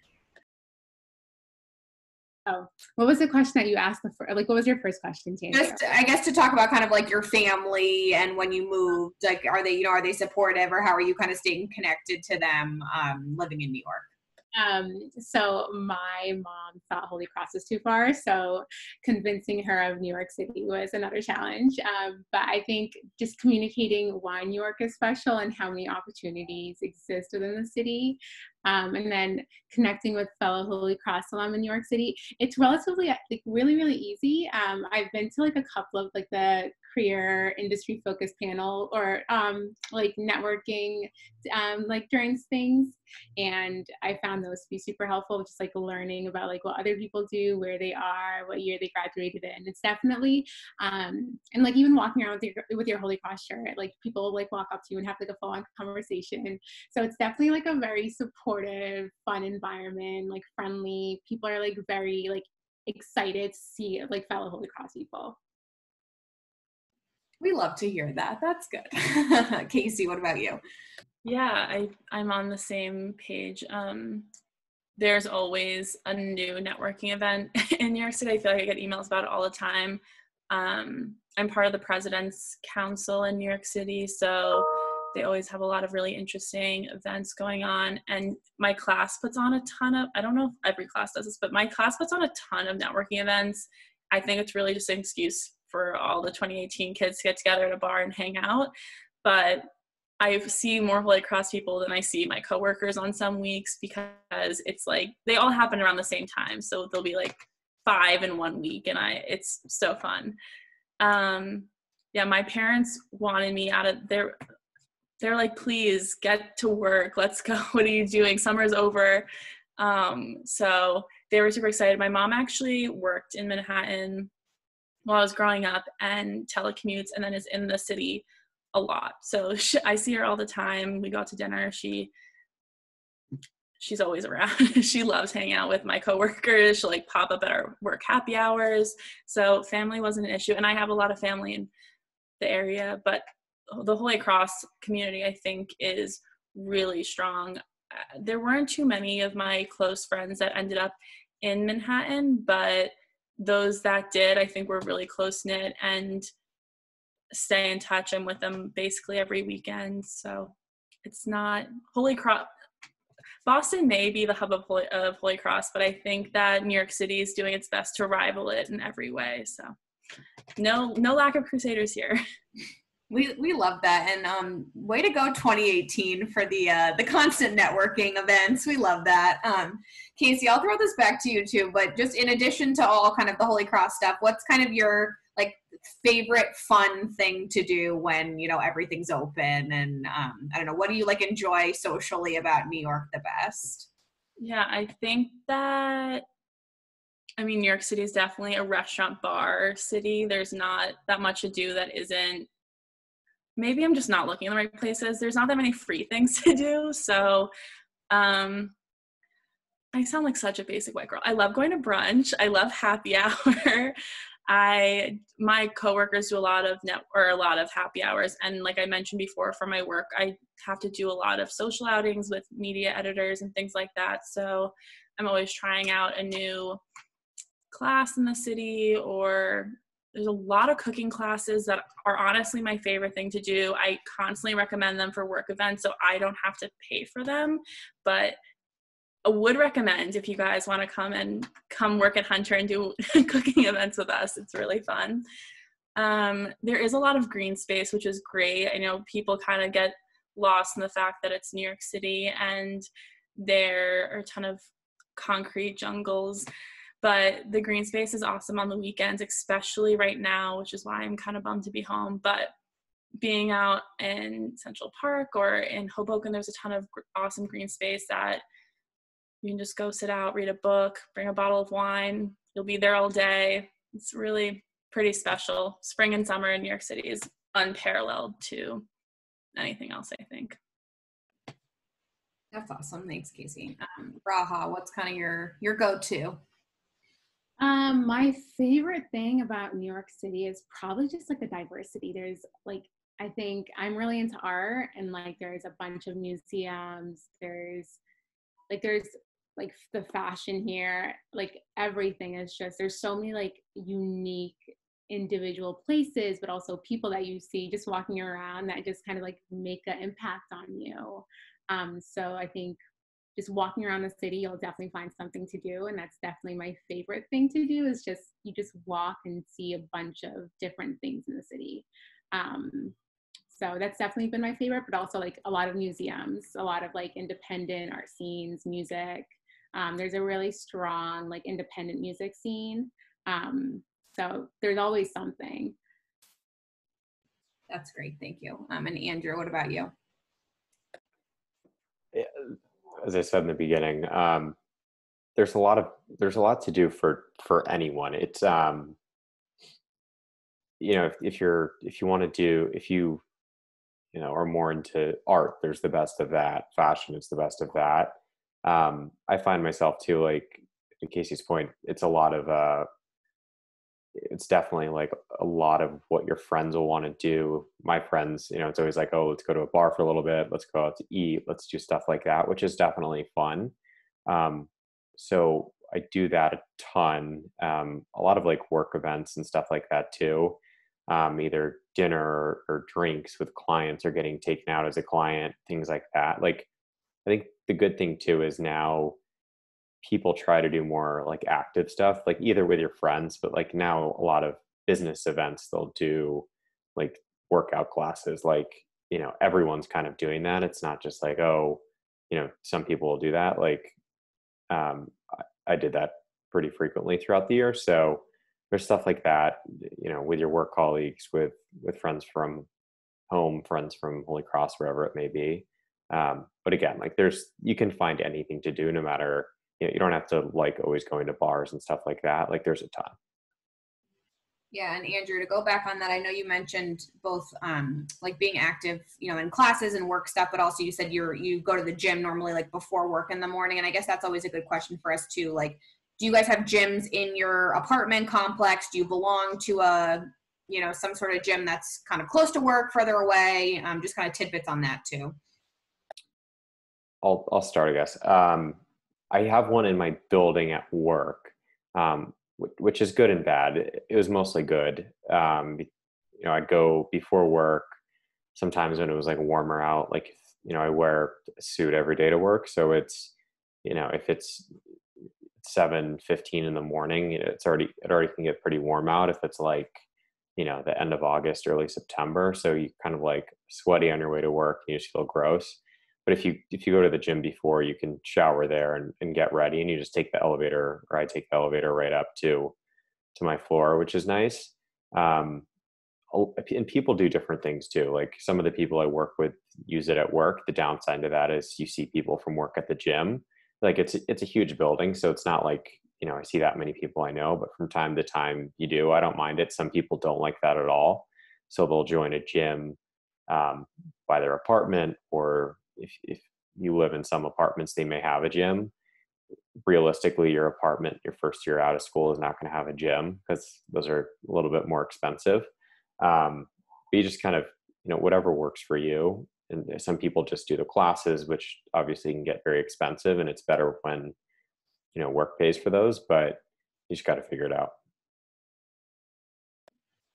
Oh, what was the question that you asked before? Like, what was your first question, Tanya? Just, I guess, to talk about kind of like your family and when you moved. Like, are they, you know, are they supportive, or how are you kind of staying connected to them um, living in New York? Um, so my mom thought Holy Cross was too far, so convincing her of New York City was another challenge. Um, but I think just communicating why New York is special and how many opportunities exist within the city, um, and then connecting with fellow Holy Cross alum in New York City, it's relatively like really really easy. Um, I've been to like a couple of like the career industry focused panel or um, like networking um, like during things. And i found those to be super helpful just like learning about like what other people do where they are what year they graduated in. It's definitely um, and like even walking around with your with your holy cross shirt like people like walk up to you and have like a full on conversation. So it's definitely like a very supportive fun environment like friendly. People are like very like excited to see like fellow holy cross people we love to hear that. That's good. Casey, what about you? Yeah, I I'm on the same page. Um, there's always a new networking event in New York City. I feel like I get emails about it all the time. Um, I'm part of the President's Council in New York City, so they always have a lot of really interesting events going on. And my class puts on a ton of, I don't know if every class does this, but my class puts on a ton of networking events. I think it's really just an excuse for all the 2018 kids to get together at a bar and hang out. But I see more Holy Cross people than I see my coworkers on some weeks because it's like they all happen around the same time. So there'll be like five in one week, and I it's so fun. Um, yeah, my parents wanted me out of there. They're like, please get to work. Let's go. What are you doing? Summer's over. Um, so they were super excited. My mom actually worked in Manhattan while I was growing up and telecommutes and then is in the city a lot. So she, I see her all the time. We go out to dinner. She she's always around. she loves hanging out with my coworkers. She'll like pop up at our work happy hours. So family wasn't an issue. And I have a lot of family in the area, but the Holy Cross community I think is really strong. Uh, there weren't too many of my close friends that ended up in Manhattan, but those that did, I think we're really close knit and stay in touch. I'm with them basically every weekend. So it's not Holy Cross. Boston may be the hub of Holy, of Holy Cross, but I think that New York City is doing its best to rival it in every way. So no, no lack of Crusaders here. We, we love that. And um, way to go 2018 for the uh, the constant networking events. We love that. Um, casey i'll throw this back to you too but just in addition to all kind of the holy cross stuff what's kind of your like favorite fun thing to do when you know everything's open and um, i don't know what do you like enjoy socially about new york the best? Yeah i think that I mean, New York City is definitely a restaurant bar city. There's not that much to do that isn't maybe I'm just not looking in the right places. There's not that many free things to do. So um, I sound like such a basic white girl. I love going to brunch. I love happy hour. I my coworkers do a lot of net or a lot of happy hours and like I mentioned before for my work I have to do a lot of social outings with media editors and things like that. So I'm always trying out a new class in the city or there's a lot of cooking classes that are honestly my favorite thing to do. I constantly recommend them for work events so I don't have to pay for them, but I would recommend if you guys want to come and come work at Hunter and do cooking events with us. It's really fun. Um, there is a lot of green space, which is great. I know people kind of get lost in the fact that it's New York City and there are a ton of concrete jungles but the green space is awesome on the weekends, especially right now, which is why I'm kind of bummed to be home. But being out in Central Park or in Hoboken, there's a ton of awesome green space that you can just go sit out, read a book, bring a bottle of wine. You'll be there all day. It's really pretty special. Spring and summer in New York City is unparalleled to anything else, I think. That's awesome. Thanks, Casey. Um, Raha, what's kind of your your go-to? Um, my favorite thing about New York City is probably just like the diversity. There's like I think I'm really into art and like there's a bunch of museums. There's like there's like the fashion here, like everything is just there's so many like unique individual places, but also people that you see just walking around that just kind of like make an impact on you. Um, so I think just walking around the city, you'll definitely find something to do. And that's definitely my favorite thing to do is just, you just walk and see a bunch of different things in the city. Um, so that's definitely been my favorite, but also like a lot of museums, a lot of like independent art scenes, music. Um, there's a really strong like independent music scene. Um, so there's always something. That's great. Thank you. Um, and Andrew, what about you? As I said in the beginning, um, there's a lot of there's a lot to do for for anyone. It's um, you know if, if you're if you want to do if you you know are more into art, there's the best of that. Fashion is the best of that. Um, I find myself too like in Casey's point, it's a lot of uh, it's definitely like a lot of what your friends will want to do. My friends, you know, it's always like, oh, let's go to a bar for a little bit, let's go out to eat, let's do stuff like that, which is definitely fun. Um, so I do that a ton. Um, a lot of like work events and stuff like that too. Um, either dinner or, drinks with clients or getting taken out as a client, things like that. Like, I think the good thing too is now people try to do more like active stuff, like either with your friends, but like now a lot of business events, they'll do like workout classes. Like, you know, everyone's kind of doing that. It's not just like, oh, you know, some people will do that. Like, um, I, I did that pretty frequently throughout the year. So there's stuff like that, you know, with your work colleagues, with with friends from home, friends from Holy Cross, wherever it may be. Um, but again, like there's you can find anything to do no matter you, know, you don't have to like always going to bars and stuff like that. Like there's a ton. Yeah, and Andrew, to go back on that, I know you mentioned both um, like being active, you know, in classes and work stuff, but also you said you're you go to the gym normally like before work in the morning, and I guess that's always a good question for us too. Like, do you guys have gyms in your apartment complex? Do you belong to a you know some sort of gym that's kind of close to work, further away? Um, just kind of tidbits on that too. I'll I'll start, I guess. Um, I have one in my building at work, um, which is good and bad. It was mostly good. Um, you know, I'd go before work. Sometimes when it was like warmer out, like you know, I wear a suit every day to work, so it's you know, if it's seven fifteen in the morning, it's already it already can get pretty warm out. If it's like you know the end of August, early September, so you kind of like sweaty on your way to work, and you just feel gross but if you if you go to the gym before you can shower there and, and get ready and you just take the elevator or i take the elevator right up to to my floor which is nice. Um, and people do different things too. Like some of the people i work with use it at work. The downside to that is you see people from work at the gym. Like it's it's a huge building so it's not like you know i see that many people i know but from time to time you do. I don't mind it. Some people don't like that at all. So they'll join a gym um, by their apartment or if, if you live in some apartments, they may have a gym. Realistically, your apartment, your first year out of school, is not going to have a gym because those are a little bit more expensive. Um, but you just kind of, you know, whatever works for you. And some people just do the classes, which obviously can get very expensive, and it's better when, you know, work pays for those. But you just got to figure it out.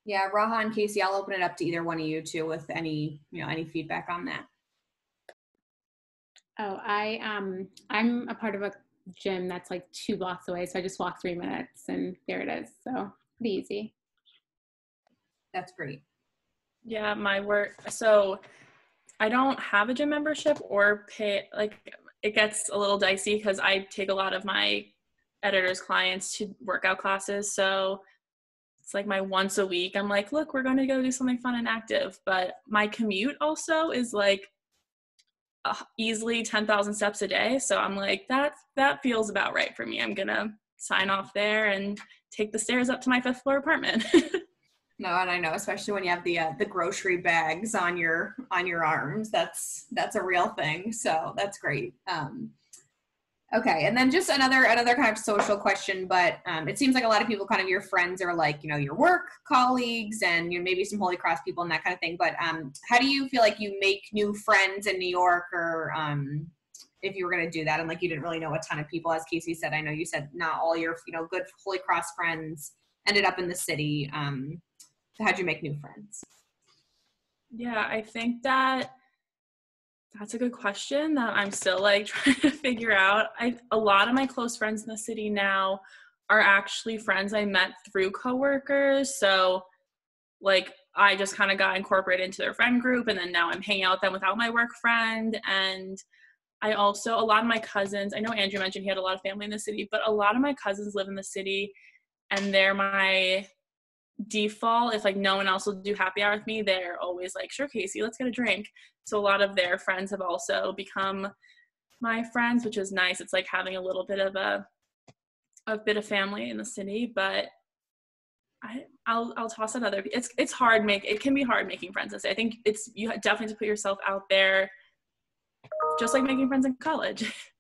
Yeah, Raha and Casey, I'll open it up to either one of you two with any, you know, any feedback on that. Oh, I um I'm a part of a gym that's like two blocks away, so I just walk three minutes and there it is. So pretty easy. That's great. Yeah, my work. So I don't have a gym membership or pay. Like it gets a little dicey because I take a lot of my editors' clients to workout classes. So it's like my once a week. I'm like, look, we're going to go do something fun and active. But my commute also is like easily 10,000 steps a day. So I'm like, that, that feels about right for me. I'm going to sign off there and take the stairs up to my fifth floor apartment. no, and I know, especially when you have the, uh, the grocery bags on your, on your arms, that's, that's a real thing. So that's great. Um, Okay, and then just another another kind of social question, but um, it seems like a lot of people, kind of your friends, are like you know your work colleagues and you know, maybe some Holy Cross people and that kind of thing. But um, how do you feel like you make new friends in New York, or um, if you were going to do that, and like you didn't really know a ton of people, as Casey said, I know you said not all your you know good Holy Cross friends ended up in the city. Um, so how'd you make new friends? Yeah, I think that That's a good question that I'm still like trying to figure out. I a lot of my close friends in the city now are actually friends I met through coworkers. So like I just kind of got incorporated into their friend group and then now I'm hanging out with them without my work friend and I also a lot of my cousins, I know Andrew mentioned he had a lot of family in the city, but a lot of my cousins live in the city and they're my default if like no one else will do happy hour with me they're always like sure casey let's get a drink so a lot of their friends have also become my friends which is nice it's like having a little bit of a a bit of family in the city but I, I'll I'll toss out other. It's it's hard make it can be hard making friends. I think it's you definitely have to put yourself out there, just like making friends in college.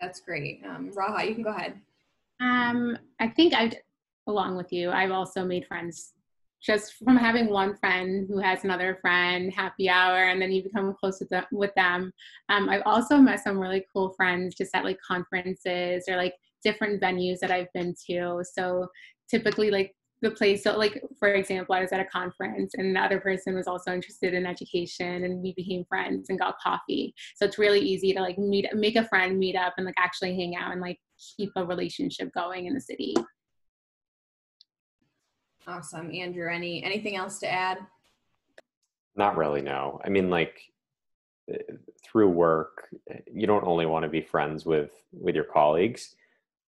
That's great, um, Raha. You can go ahead. Um, I think I along with you. I've also made friends just from having one friend who has another friend, happy hour, and then you become close with them. With them. Um, I've also met some really cool friends just at like conferences or like different venues that I've been to. So typically, like the place, so like for example, I was at a conference and the other person was also interested in education, and we became friends and got coffee. So it's really easy to like meet, make a friend, meet up, and like actually hang out and like keep a relationship going in the city. Awesome. Andrew, any anything else to add? Not really, no. I mean like eh, through work, you don't only want to be friends with with your colleagues.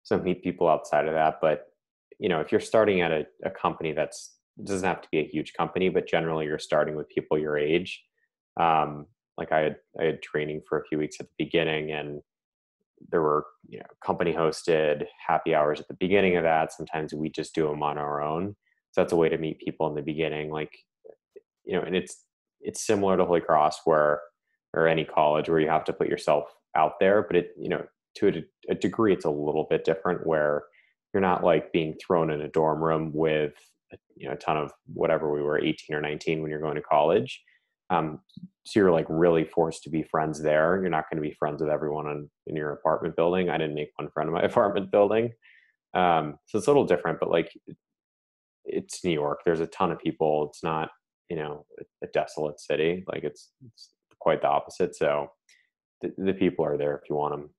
So meet people outside of that, but you know, if you're starting at a, a company that's doesn't have to be a huge company, but generally you're starting with people your age. Um, like I had I had training for a few weeks at the beginning and there were you know company hosted happy hours at the beginning of that sometimes we just do them on our own so that's a way to meet people in the beginning like you know and it's it's similar to holy cross where or any college where you have to put yourself out there but it you know to a, a degree it's a little bit different where you're not like being thrown in a dorm room with you know a ton of whatever we were 18 or 19 when you're going to college. Um, so you're like really forced to be friends there. You're not going to be friends with everyone in, in your apartment building. I didn't make one friend in my apartment building. Um, so it's a little different but like it's New York. There's a ton of people. It's not, you know, a desolate city. Like it's, it's quite the opposite. So the, the people are there if you want them.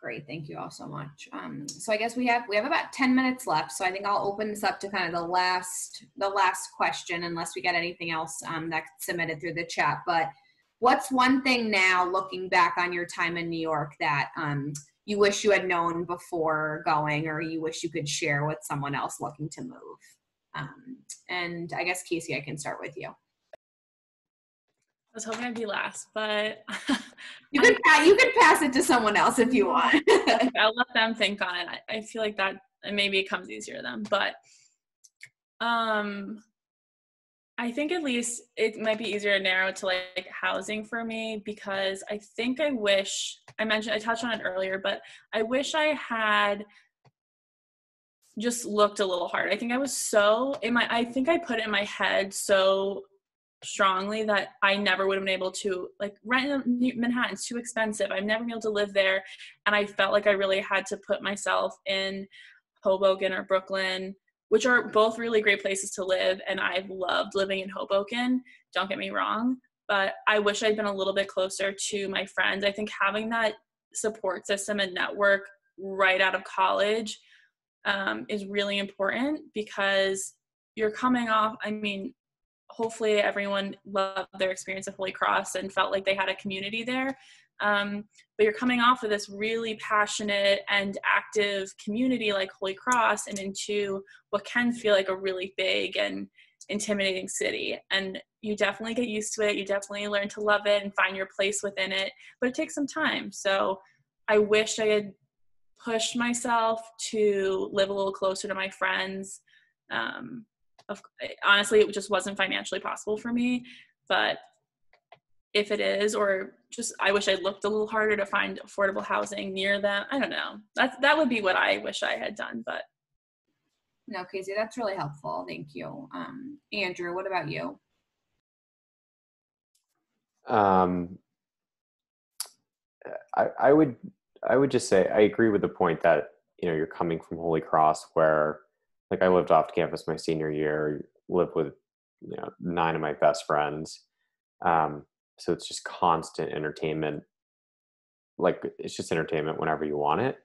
Great, thank you all so much. Um, so I guess we have we have about ten minutes left. So I think I'll open this up to kind of the last the last question, unless we get anything else um, that's submitted through the chat. But what's one thing now, looking back on your time in New York, that um, you wish you had known before going or you wish you could share with someone else looking to move um, and i guess casey i can start with you I was hoping I'd be last, but you can I, you can pass it to someone else if you want. I'll let them think on it. I, I feel like that maybe it comes easier to them. But um, I think at least it might be easier to narrow to like housing for me because I think I wish I mentioned I touched on it earlier, but I wish I had just looked a little hard. I think I was so in my I think I put it in my head so strongly that I never would have been able to like rent in Manhattan's too expensive. I've never been able to live there and I felt like I really had to put myself in Hoboken or Brooklyn which are both really great places to live. And I've loved living in Hoboken, don't get me wrong, but I wish I'd been a little bit closer to my friends. I think having that support system and network right out of college um, is really important because you're coming off, I mean, hopefully everyone loved their experience at Holy Cross and felt like they had a community there. Um, but you're coming off of this really passionate and active community like Holy Cross and into what can feel like a really big and intimidating city. And you definitely get used to it. You definitely learn to love it and find your place within it. But it takes some time. So I wish I had pushed myself to live a little closer to my friends. Um, of, honestly, it just wasn't financially possible for me. But if it is, or just I wish I looked a little harder to find affordable housing near them. I don't know. That that would be what I wish I had done, but no, Casey, that's really helpful. Thank you. Um, Andrew, what about you? Um, I, I would I would just say I agree with the point that you know you're coming from Holy Cross where like I lived off campus my senior year, lived with you know nine of my best friends. Um, so it's just constant entertainment. Like it's just entertainment whenever you want it.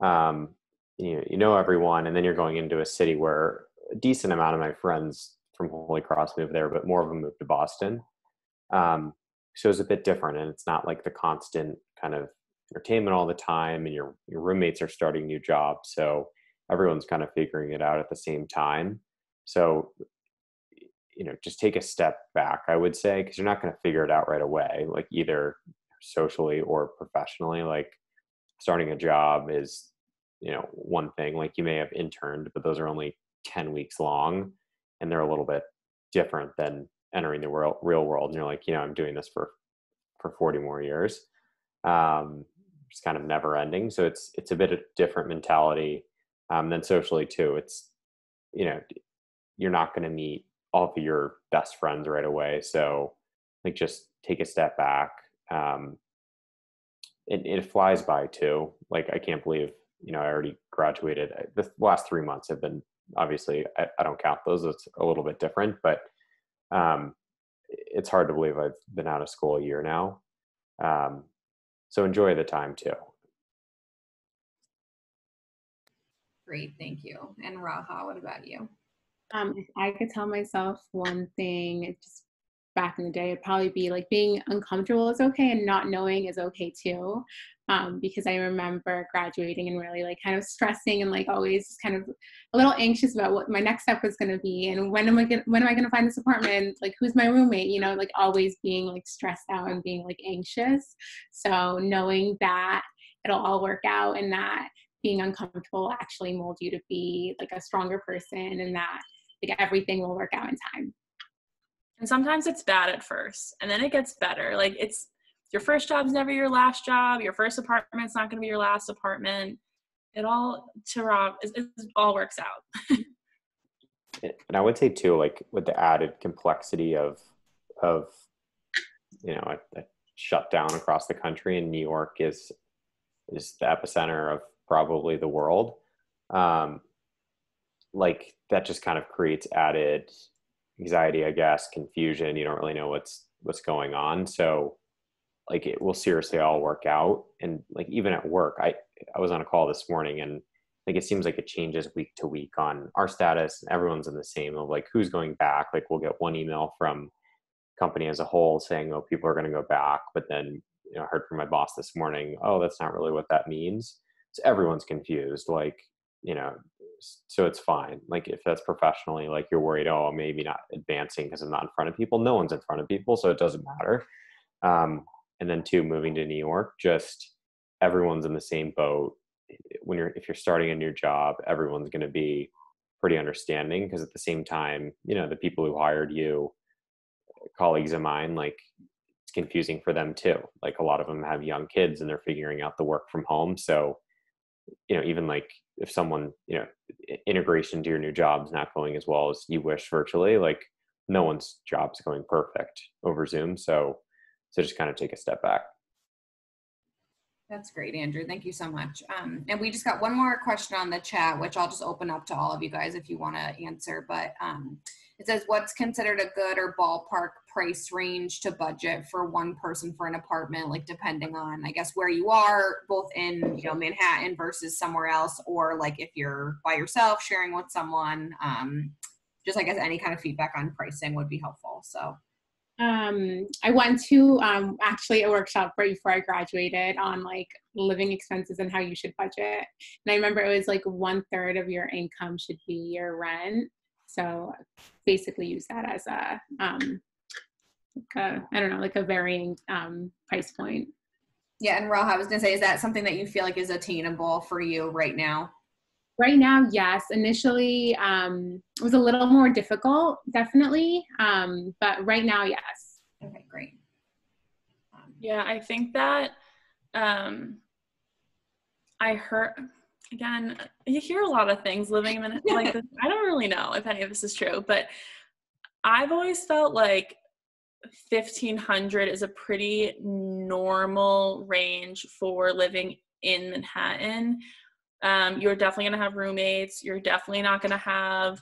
Um, you know, you know everyone, and then you're going into a city where a decent amount of my friends from Holy Cross moved there, but more of them moved to Boston. Um, so it's a bit different, and it's not like the constant kind of entertainment all the time, and your your roommates are starting new jobs, so everyone's kind of figuring it out at the same time. So you know, just take a step back, I would say, because you're not going to figure it out right away, like either socially or professionally. Like starting a job is, you know, one thing. Like you may have interned, but those are only 10 weeks long and they're a little bit different than entering the real, real world. And you're like, you know, I'm doing this for, for 40 more years. Um, it's kind of never ending. So it's, it's a bit of different mentality. Um, then socially too, it's, you know, you're not going to meet all of your best friends right away. So like just take a step back. Um, it, it flies by too. Like I can't believe, you know, I already graduated. The last three months have been obviously I, I don't count those. It's a little bit different, but um, it's hard to believe I've been out of school a year now. Um, so enjoy the time too. Great, thank you. And Raha, what about you? Um, if I could tell myself one thing, just back in the day, it'd probably be like being uncomfortable is okay and not knowing is okay too. Um, because I remember graduating and really like kind of stressing and like always kind of a little anxious about what my next step was going to be and when am I gonna, when am I going to find this apartment like who's my roommate you know like always being like stressed out and being like anxious so knowing that it'll all work out and that being uncomfortable actually mold you to be like a stronger person and that like everything will work out in time. And sometimes it's bad at first, and then it gets better. Like it's your first job's never your last job. Your first apartment's not going to be your last apartment. It all to Rob, it, it all works out. and I would say too, like with the added complexity of of you know a, a shutdown across the country, and New York is is the epicenter of probably the world. Um, like that just kind of creates added anxiety, I guess, confusion. You don't really know what's what's going on. So like it will seriously all work out. And like even at work, I I was on a call this morning and like it seems like it changes week to week on our status. Everyone's in the same of like who's going back. Like we'll get one email from company as a whole saying, oh, people are going to go back. But then, you know, I heard from my boss this morning, oh, that's not really what that means. So everyone's confused. Like, you know, so it's fine. Like if that's professionally, like you're worried, oh, maybe not advancing because I'm not in front of people. No one's in front of people, so it doesn't matter. Um, and then two, moving to New York, just everyone's in the same boat. When you're if you're starting a new job, everyone's going to be pretty understanding because at the same time, you know, the people who hired you, colleagues of mine, like it's confusing for them too. Like a lot of them have young kids and they're figuring out the work from home, so you know even like if someone you know integration to your new job is not going as well as you wish virtually like no one's job is going perfect over zoom so so just kind of take a step back. That's great andrew. Thank you so much. Um, and we just got one more question on the chat which i'll just open up to all of you guys if you want to answer but um, it says what's considered a good or ballpark price range to budget for one person for an apartment, like depending on I guess where you are, both in you know Manhattan versus somewhere else, or like if you're by yourself sharing with someone. Um, just I guess any kind of feedback on pricing would be helpful. So um, I went to um, actually a workshop right before I graduated on like living expenses and how you should budget. And I remember it was like one third of your income should be your rent. So basically use that as a, um, like a I don't know, like a varying um, price point. Yeah, and Raha, I was gonna say, is that something that you feel like is attainable for you right now? Right now, yes. Initially, um, it was a little more difficult, definitely, um, but right now, yes. Okay, great. Um, yeah, I think that um, I heard again, you hear a lot of things living in like this. I don't really know if any of this is true, but I've always felt like 1500 is a pretty normal range for living in Manhattan. Um, you're definitely going to have roommates. You're definitely not going to have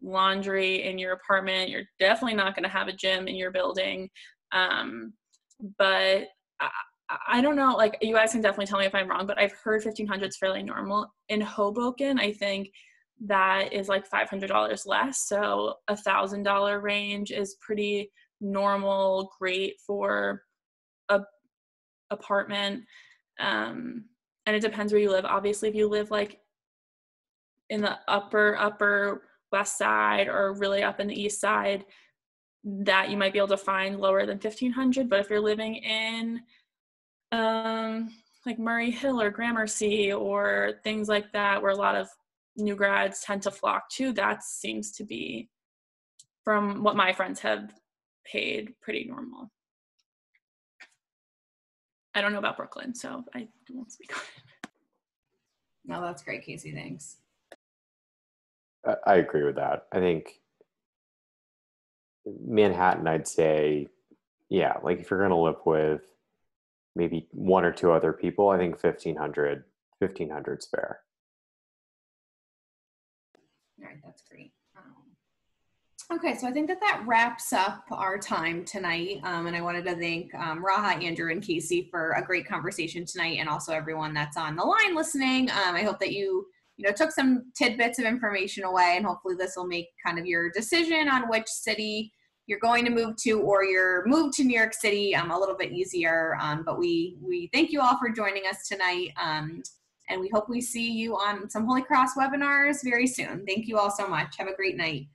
laundry in your apartment. You're definitely not going to have a gym in your building. Um, but I, don't know, like you guys can definitely tell me if I'm wrong, but I've heard 1500 is fairly normal. In Hoboken, I think that is like $500 less. So a thousand dollar range is pretty normal, great for a apartment. Um, and it depends where you live. Obviously, if you live like in the upper, upper west side or really up in the east side, that you might be able to find lower than 1500. But if you're living in um, like Murray Hill or Gramercy or things like that, where a lot of new grads tend to flock to, that seems to be, from what my friends have paid, pretty normal. I don't know about Brooklyn, so I won't speak on it. No, that's great, Casey. Thanks. I agree with that. I think Manhattan, I'd say, yeah, like if you're going to live with maybe one or two other people, I think 1500, 1500 is fair. All right, that's great. Um, okay, so I think that that wraps up our time tonight. Um, and I wanted to thank um, Raha, Andrew, and Casey for a great conversation tonight, and also everyone that's on the line listening. Um, I hope that you you know took some tidbits of information away, and hopefully this will make kind of your decision on which city you're going to move to or your move to New York City um, a little bit easier. Um, but we we thank you all for joining us tonight. Um, and we hope we see you on some Holy Cross webinars very soon. Thank you all so much. Have a great night.